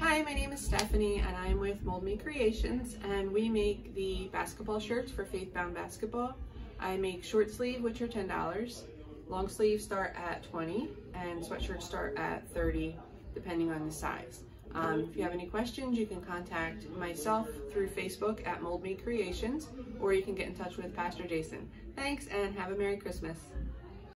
Hi, my name is Stephanie and I'm with Mold Me Creations and we make the basketball shirts for Faith Bound Basketball. I make short sleeve, which are $10. Long sleeves start at 20 and sweatshirts start at 30 depending on the size. Um, if you have any questions, you can contact myself through Facebook at Mold Me Creations or you can get in touch with Pastor Jason. Thanks and have a Merry Christmas.